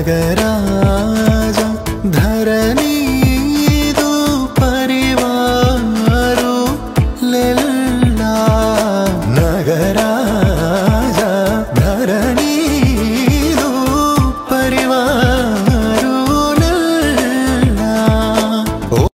राज धरणी